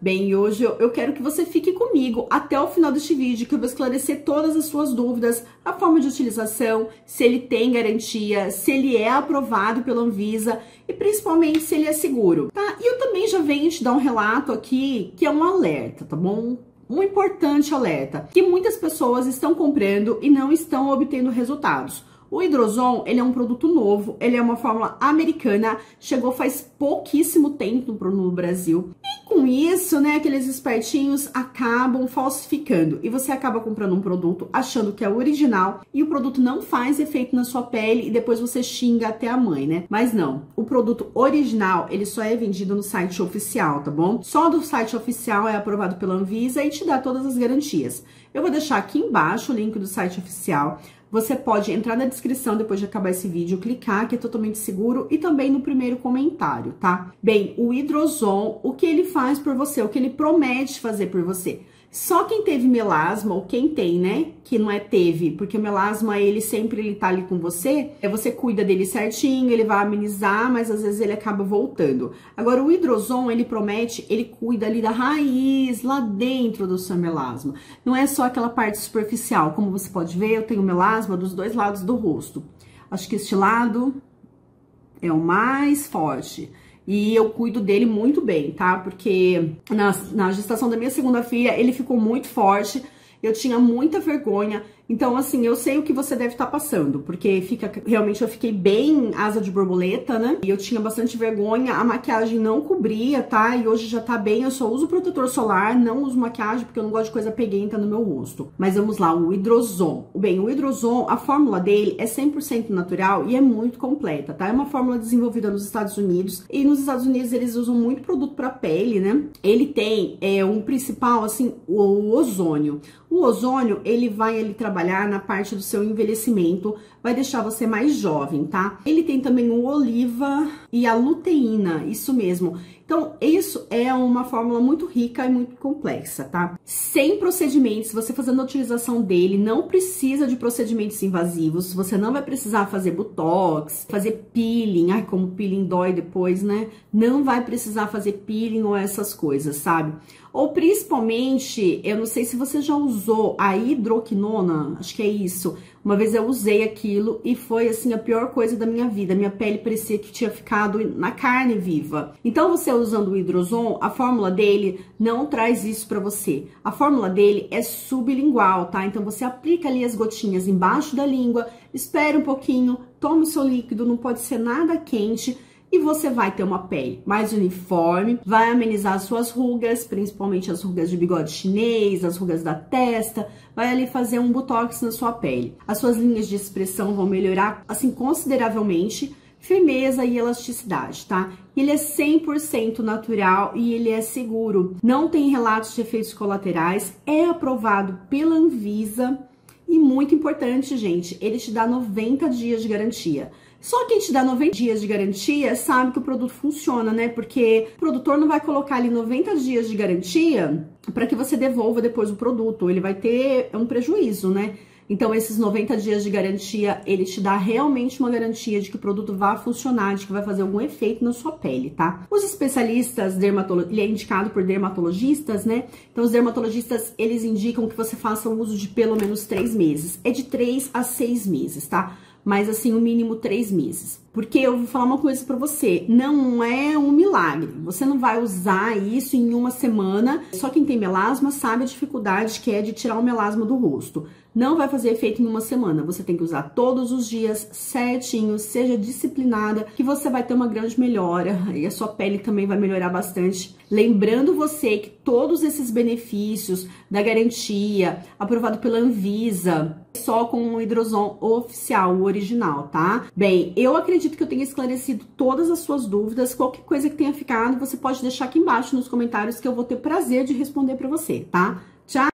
Bem, hoje eu, quero que você fique comigo até o final deste vídeo, que eu vou esclarecer todas as suas dúvidas, a forma de utilização, se ele tem garantia, se ele é aprovado pela Anvisa e principalmente se ele é seguro, tá? E eu também já venho te dar um relato aqui que é um alerta, tá bom? Um importante alerta, que muitas pessoas estão comprando e não estão obtendo resultados. O Hidrozon, ele é um produto novo, ele é uma fórmula americana, chegou faz pouquíssimo tempo no Brasil. E com isso, né, aqueles espertinhos acabam falsificando e você acaba comprando um produto achando que é original e o produto não faz efeito na sua pele e depois você xinga até a mãe, né? Mas não, o produto original, ele só é vendido no site oficial, tá bom? Só do site oficial é aprovado pela Anvisa e te dá todas as garantias. Eu vou deixar aqui embaixo o link do site oficial. Você pode entrar na descrição depois de acabar esse vídeo, clicar, que é totalmente seguro, e também no primeiro comentário, tá? Bem, o Hidrozon, o que ele faz por você, o que ele promete fazer por você? Só quem teve melasma, ou quem tem, né, que não é teve, porque o melasma, ele sempre ele tá ali com você, é você cuida dele certinho, ele vai amenizar, mas às vezes ele acaba voltando. Agora, o hidrozon, ele promete, ele cuida ali da raiz, lá dentro do seu melasma. Não é só aquela parte superficial, como você pode ver, eu tenho melasma dos dois lados do rosto. Acho que este lado é o mais forte. E eu cuido dele muito bem, tá? Porque na, na gestação da minha segunda filha, ele ficou muito forte. Eu tinha muita vergonha então, assim, eu sei o que você deve estar tá passando, porque fica realmente eu fiquei bem asa de borboleta, né? E eu tinha bastante vergonha, a maquiagem não cobria, tá? E hoje já tá bem, eu só uso protetor solar, não uso maquiagem porque eu não gosto de coisa peguenta no meu rosto. Mas vamos lá, o Hidrozon. Bem, o Hidrozon, a fórmula dele é 100% natural e é muito completa, tá? É uma fórmula desenvolvida nos Estados Unidos e nos Estados Unidos eles usam muito produto para pele, né? Ele tem é um principal assim, o ozônio. O ozônio, ele vai ele trabalhar trabalhar na parte do seu envelhecimento, vai deixar você mais jovem, tá? Ele tem também o oliva e a luteína, isso mesmo. Então, isso é uma fórmula muito rica e muito complexa, tá? Sem procedimentos, você fazendo a utilização dele, não precisa de procedimentos invasivos, você não vai precisar fazer botox, fazer peeling, ai, como peeling dói depois, né? Não vai precisar fazer peeling ou essas coisas, sabe? Ou principalmente, eu não sei se você já usou a hidroquinona, acho que é isso. Uma vez eu usei aquilo e foi assim a pior coisa da minha vida. Minha pele parecia que tinha ficado na carne viva. Então você usando o hidrozon, a fórmula dele não traz isso para você. A fórmula dele é sublingual, tá? Então você aplica ali as gotinhas embaixo da língua, espera um pouquinho, toma o seu líquido, não pode ser nada quente e você vai ter uma pele mais uniforme, vai amenizar as suas rugas, principalmente as rugas de bigode chinês, as rugas da testa, vai ali fazer um botox na sua pele. As suas linhas de expressão vão melhorar assim consideravelmente, firmeza e elasticidade, tá? Ele é 100% natural e ele é seguro. Não tem relatos de efeitos colaterais, é aprovado pela Anvisa e muito importante, gente, ele te dá 90 dias de garantia. Só quem te dá 90 dias de garantia sabe que o produto funciona, né? Porque o produtor não vai colocar ali 90 dias de garantia para que você devolva depois o produto. Ele vai ter um prejuízo, né? Então, esses 90 dias de garantia, ele te dá realmente uma garantia de que o produto vai funcionar, de que vai fazer algum efeito na sua pele, tá? Os especialistas dermatologistas, ele é indicado por dermatologistas, né? Então, os dermatologistas, eles indicam que você faça o uso de pelo menos 3 meses. É de 3 a 6 meses, tá? Mas assim, o mínimo três meses. Porque eu vou falar uma coisa para você, não é um milagre. Você não vai usar isso em uma semana. Só quem tem melasma sabe a dificuldade que é de tirar o melasma do rosto. Não vai fazer efeito em uma semana. Você tem que usar todos os dias certinho, seja disciplinada, que você vai ter uma grande melhora e a sua pele também vai melhorar bastante. Lembrando você que todos esses benefícios da garantia, aprovado pela Anvisa, só com o hidrozon oficial, o original, tá? Bem, eu acredito que eu tenha esclarecido todas as suas dúvidas. Qualquer coisa que tenha ficado, você pode deixar aqui embaixo nos comentários que eu vou ter prazer de responder para você, tá?